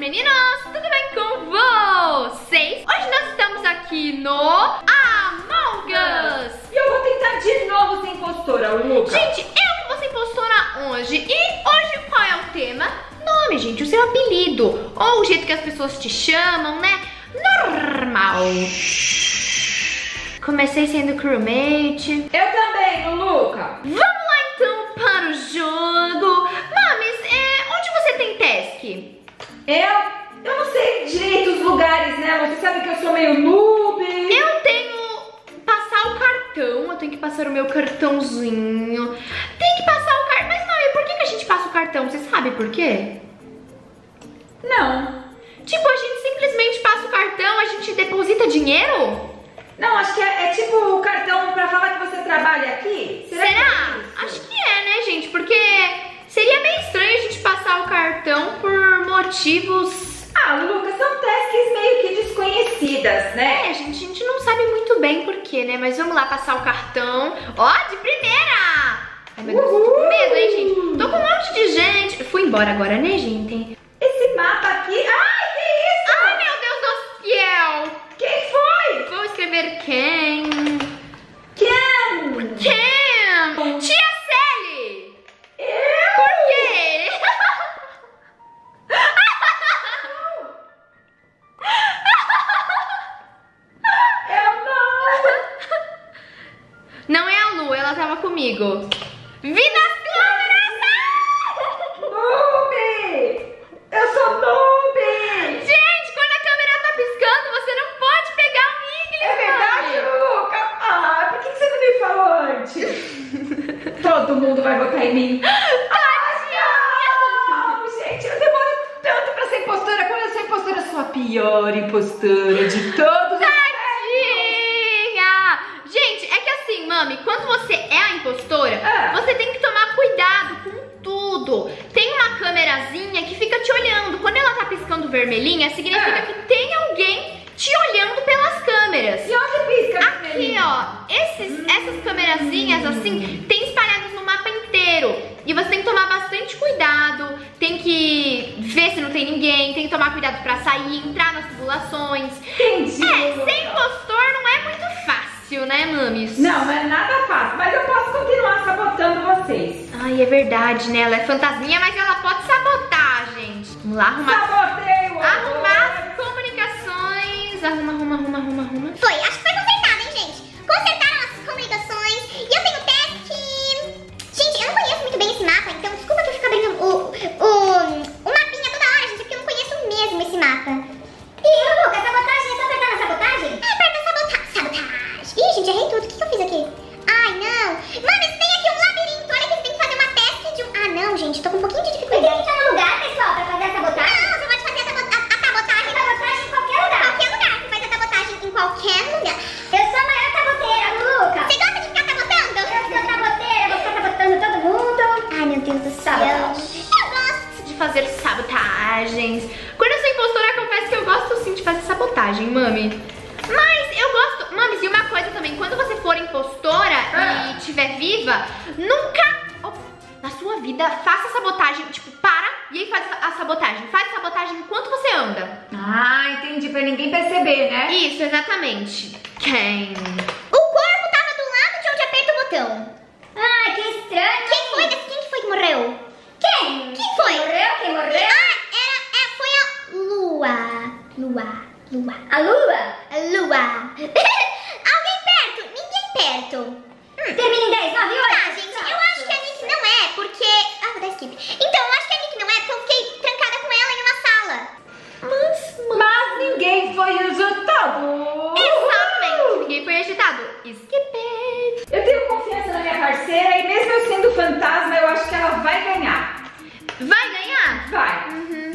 meninos! Tudo bem com vocês? Hoje nós estamos aqui no Among Us! E eu vou tentar de novo ser impostora, Luca. Gente, eu que vou ser impostora hoje. E hoje qual é o tema? Nome, gente, o seu apelido. Ou o jeito que as pessoas te chamam, né? Normal. Comecei sendo crewmate. Eu também, Luca. Vamos lá então para o jogo. Mames, é, onde você tem task? Eu... Eu não sei direito os lugares, né? Você sabe que eu sou meio noob. Eu tenho passar o cartão, eu tenho que passar o meu cartãozinho. Tem que passar o cartão. Mas mãe, por que, que a gente passa o cartão? Você sabe por quê? Não. Tipo, a gente simplesmente passa o cartão, a gente deposita dinheiro? Não, acho que é, é tipo o cartão pra falar que você trabalha aqui. Será? que é? Acho que é, né, motivos. Ah, Luca, são tasks meio que desconhecidas, né? É, gente, a gente não sabe muito bem porquê, né? Mas vamos lá passar o cartão. Ó, de primeira! Ai, meu Deus, eu tô com medo, hein, gente? Tô com um monte de gente. Fui embora agora, né, gente? Mundo vai votar em mim. Tadinha! Não, gente, eu demoro tanto pra ser impostora. Quando eu sou impostora, eu sou a pior impostora de todos. Tadinha! Gente, é que assim, mami, quando você é a impostora, Ah. você tem que tomar cuidado com tudo. Tem uma câmerazinha que fica te olhando. Quando ela tá piscando vermelhinha, significa Ah. que tem alguém te olhando pelas câmeras. E onde pisca? Aqui, ó, esses, essas câmerazinhas assim, tem espalhadas no mapa inteiro. E você tem que tomar bastante cuidado, tem que ver se não tem ninguém, tem que tomar cuidado pra sair, entrar nas tubulações. Entendi. É, ser impostor não é muito fácil, né, mames? Não, não é nada fácil, mas eu posso continuar sabotando vocês. Ai, é verdade, né? Ela é fantasminha, mas ela pode sabotar, gente. Vamos lá arrumar. Sabotei o Arrumar as comunicações. Arruma, arruma, arruma, arruma, arruma. Foi, acho qualquer lugar. Eu sou a maior saboteira, Luca. Você gosta de ficar sabotando? Eu sou saboteira, vou ficar sabotando todo mundo. Ai, meu Deus do céu. Eu gosto. de fazer sabotagens. Quando eu sou impostora, confesso que eu gosto sim de fazer sabotagem, mami. Mas eu gosto. Mames, e uma coisa também, quando você for impostora Ah. e estiver viva, nunca. oh, na sua vida, faça sabotagem. Tipo, para e aí faz a sabotagem. Faz sabotagem enquanto você anda. Ah, entendi, pra ninguém perceber, né? Isso, exatamente. Quem? O corpo tava do lado de onde aperta o botão. Ah, que estranho. Quem foi? Quem que foi que morreu? Quem? Quem foi? morreu? Quem morreu? Ah, era, é, foi a Lua. Lua. Lua. A Lua? A Lua. Alguém perto? Ninguém perto. Hum. Termina em 10, 9, 8. Tá, gente, eu acho que a Nick não é, porque... Ah, vou dar skip. Então, eu foi resultado. Exatamente, ninguém foi agitado. Skip Eu tenho confiança na minha parceira e mesmo eu sendo fantasma, eu acho que ela vai ganhar. Vai ganhar? Vai.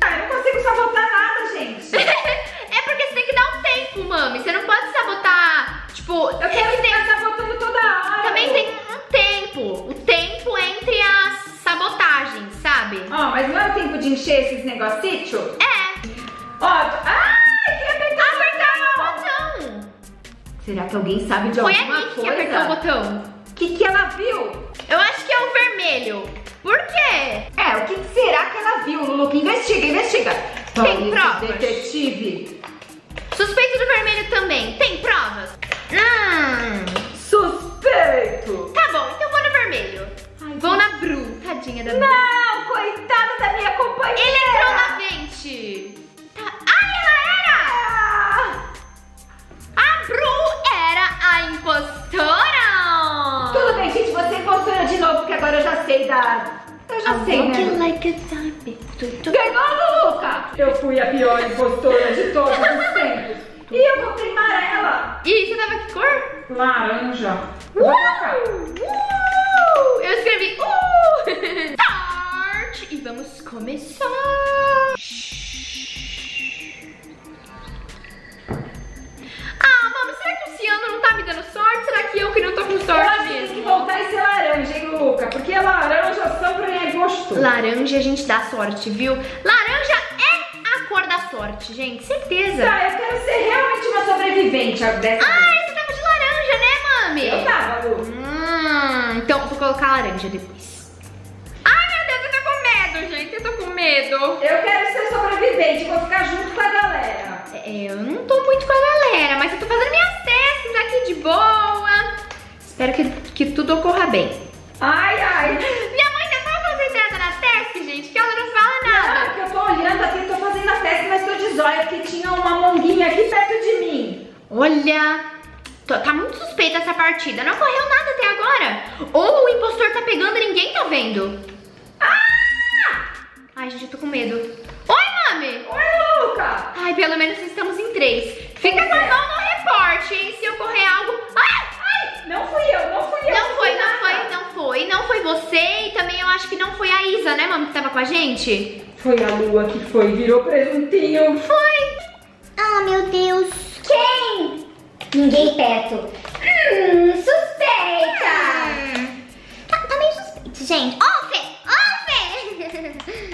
Ah, eu não consigo sabotar nada, gente. é porque você tem que dar um tempo, mami. Você não pode sabotar, tipo, Eu quero ficar sabotando toda hora. também tem um tempo. O tempo entre as sabotagens, sabe? Ó, mas não é o tempo de encher esses negocitos? É. Ó, ai, Será que alguém sabe de Foi a alguma Nick que coisa? apertou o botão. O que, que ela viu? Eu acho que é o vermelho. Por quê? É, o que, que será que ela viu, Lulu? Investiga, investiga. Tem provas? Detetive. Suspeito do vermelho também. Tem provas? Hum. Suspeito. Tá bom, então vou no vermelho. vou na Bru. Tadinha da Bru. Não, coitada da minha companheira. Ele entrou na vente. Sei da... Eu já sei, né? like a zombie. Ganhou, Luca! Eu fui a pior impostora de todos os tempos. E eu comprei amarela. Ih, você tava que cor? Laranja. Uh! Uh! Eu escrevi uh! Start! E vamos começar! Ah, mama, será que o Ciano não tá me dando sorte? Será que eu que não tô com Eu sorte acho que tem que mesmo? voltar e ser laranja, hein, Luca? Porque laranja sempre é gostoso. Laranja a gente dá sorte, viu? Laranja é a cor da sorte, gente, certeza. Tá, eu quero ser realmente uma sobrevivente dessa vez. Ai, você tava de laranja, né, mami? Eu tava, Lu. Hum, então eu vou colocar laranja depois. Ai, meu Deus, eu tô com medo, gente. Eu tô com medo. Eu quero ser sobrevivente, vou ficar junto com a galera. É, eu não tô muito com a galera, mas eu tô fazendo minhas testes aqui de boa. Espero que, que tudo ocorra bem. Ai, ai. Minha mãe tá tão concentrada na teste, gente, que ela não fala Ah, nada. que eu tô olhando aqui, tô fazendo a teste, mas tô de zóia, porque tinha uma monguinha aqui perto de mim. Olha, tá muito suspeita essa partida. Não ocorreu nada até agora. Ou o impostor tá pegando e ninguém tá vendo. Ah! Ai, gente, eu tô com medo. Oi, mami. Oi. Ai, pelo menos estamos em três. Fica com a mão no reporte, hein? Se ocorrer algo. Ai, ai! Não fui eu, não fui eu. Não foi, não nada. foi, não foi. Não foi você e também eu acho que não foi a Isa, né, mami, que tava com a gente? Foi a lua que foi, virou presuntinho. Foi. Oh, meu Deus. Quem? Ninguém perto. Hum, suspeita. Hum. Tá, tá meio suspeito, gente. Ô, Fê! Ô, Fê!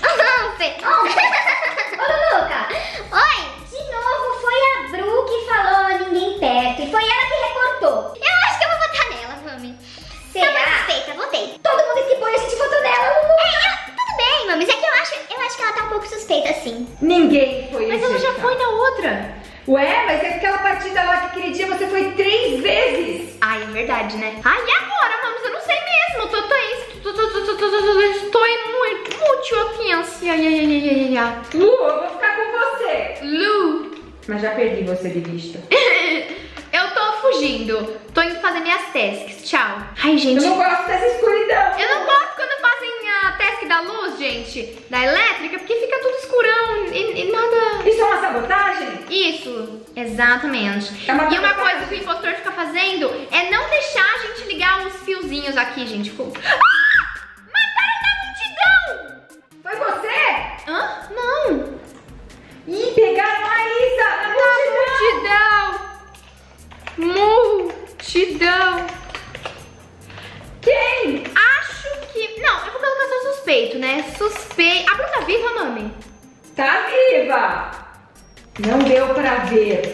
Ô, Fê! Ô, Ninguém foi Mas ela já foi na outra. Ué, mas é aquela partida lá que aquele dia você foi três vezes. Ai, é verdade, né? Ai, e agora, vamos? Eu não sei mesmo. Tô, tô, isso, tô, tô, tô, tô, tô, tô, estou muito, muito ofensa. Ai, ai, ai, ai, ai, ai. Lu, eu vou ficar com você. Lu. Mas já perdi você de vista. eu tô fugindo. Tô indo fazer minhas tasks. Tchau. Ai, gente. Eu não gosto dessa escuridão. Eu não gente. Da elétrica, porque fica tudo escurão e, e nada... Isso é uma sabotagem? Isso, exatamente. É uma e uma coisa que o impostor fica fazendo é não deixar a gente ligar os fiozinhos aqui, gente. Ah! Não deu pra ver.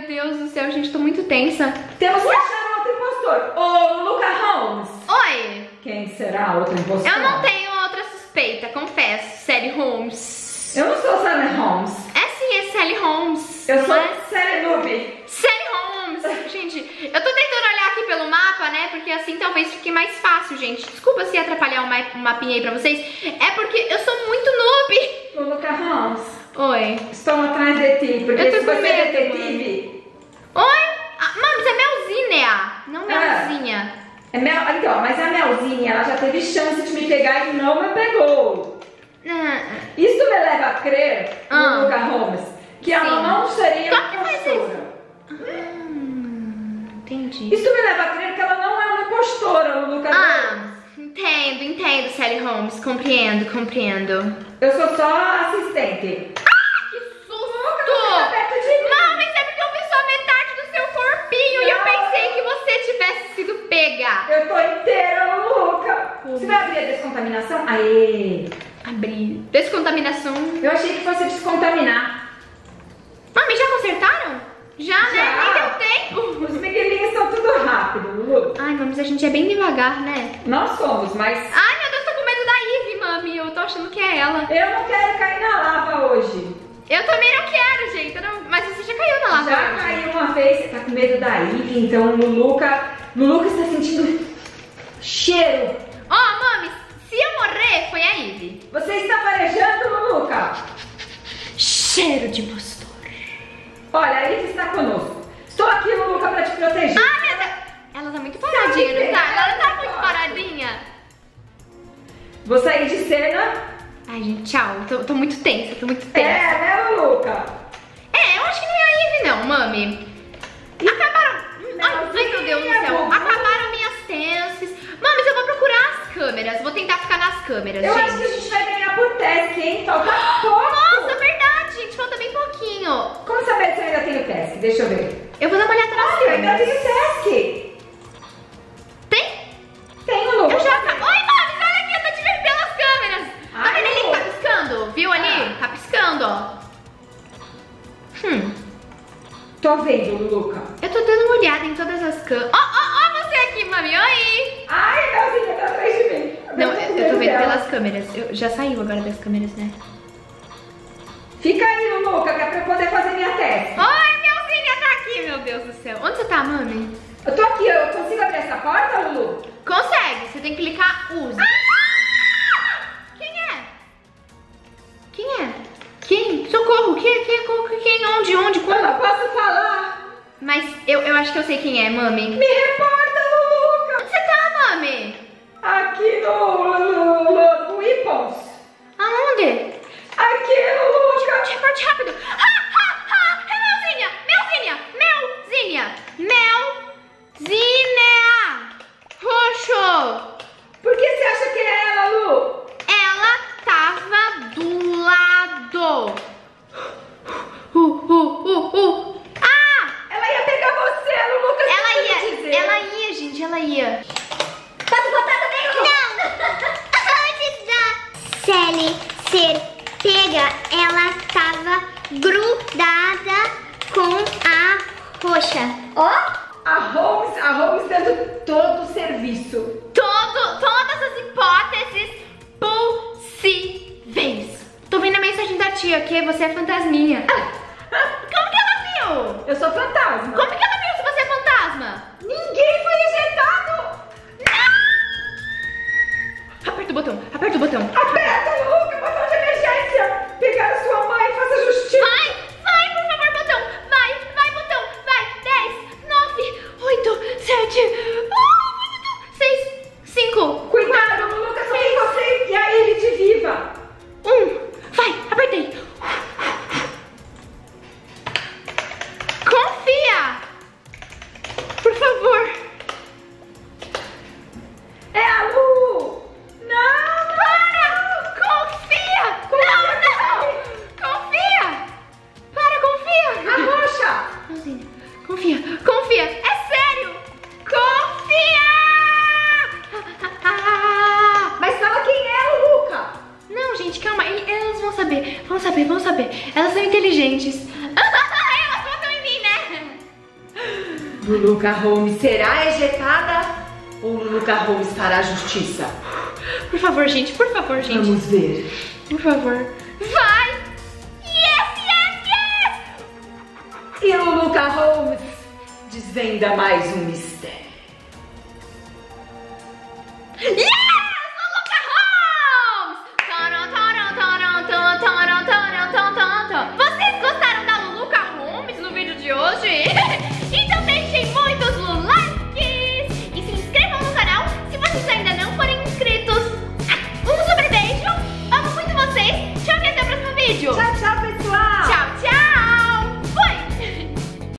Meu Deus do céu, gente, tô muito tensa. Temos que achar outro impostor. O Luca Holmes. Oi, Quem será outro impostor? eu não tenho outra suspeita, confesso, Sally Holmes. Eu não sou Sally Holmes. É sim, é Sally Holmes. Eu sou é? Sally Noob. Sally Holmes. Gente, eu tô tentando olhar aqui pelo mapa, né? Porque assim talvez fique mais fácil, gente. Desculpa se atrapalhar o ma- o mapinha aí pra vocês. É porque eu sou muito noob. O Luca Holmes. Porque Eu tô se você é medo, detetive. Oi? Ah, mami, isso é Melzinha, não Ah. Melzinha. É Mel, então, mas a Melzinha, ela já teve chance de me pegar e não me pegou. Ah, Isso me leva a crer, Ah. Luca Holmes, que ela Sim. não seria uma impostora. hum, entendi. Isso me leva a crer que ela não é uma impostora, Luca Holmes. Ah, entendo, entendo, Sally Holmes. Compreendo, compreendo. Eu sou só assistente. Que Luca, susto! não fica perto de mim. Não, mas é porque eu vi só metade do seu corpinho e eu Não. pensei que você tivesse sido pega. Eu tô inteira, Você vai abrir a descontaminação? Aê! Abrir. Descontaminação. Eu achei que fosse descontaminar. Mami, já consertaram? Já, né? Já. Nem deu tempo. Os miguelinhos são tudo rápido, Lu. Ai, mami, a gente é bem devagar, né? Nós somos, mas Ai, meu Deus, tô com medo da Ivy, mami. Eu tô achando que é ela. eu não quero cair na lava hoje. Eu também não quero, gente. não- Mas você já caiu na lava Já hoje. caiu uma vez, você tá com medo da Ivy, então o Luca. O Luca está sentindo cheiro. Ó, mami, se eu morrer, foi a Ivy. Você está farejando, Luca? Cheiro de impostor. Olha, a Ivy está conosco. Estou aqui, Luca, para te proteger. Ai, meu Deus. Ela tá muito paradinha, não tá? Ela tá muito paradinha. Vou sair de cena. Ai, gente, tchau. Tô, tô muito tensa, tô muito tensa. É, né, Luca? É, eu acho que não é a Ivy, não, mami. Acabaram. Ai, ai, meu Deus do céu. Bobo. Acabaram minhas chances. Mami, eu vou procurar as câmeras. Vou tentar ficar nas câmeras, Eu gente. acho que a gente vai ganhar por teste, hein? Falta pouco. Nossa, verdade, gente. Falta bem pouquinho. Como saber se eu ainda tenho teste? Deixa eu ver. Eu vou dar uma olhada nas Olha, eu ainda câmeras. tenho teste. Tem? Tenho, Luca. Eu já. Oi, mami, olha aqui, eu tô vendo pelas câmeras. Tá Ai, vendo ali que Lu. tá piscando? Viu ali? Tá piscando, ó. Hum, Tô vendo, Luca. eu tô dando uma olhada em todas as câmeras. Ó, ó, câmeras. Eu, já saiu agora das câmeras, né? Fica aí, Luca, que é pra eu poder fazer minha teste. Oi, Melzinha tá aqui, meu Deus do céu. Onde você tá, mami? Eu tô aqui, eu consigo abrir essa porta, Lulu? Consegue, você tem que clicar use. Quem é? Quem é? Quem? Socorro, quem, quem, quem, quem, onde, onde, Eu quando? não posso falar. Mas eu, eu acho que eu sei quem é, mami. Me reporta, tia que você é fantasminha. Como que ela viu? Eu sou fantasma. Como que ela viu se você é fantasma? Ninguém foi ejetado. Aperta o botão, aperta o botão. Luca Holmes será ejetada ou Luca Holmes fará justiça? Por favor, gente, por favor, gente. Vamos ver. Por favor. Vai! Yes, yes, yes! E o Luca Holmes desvenda mais um mistério.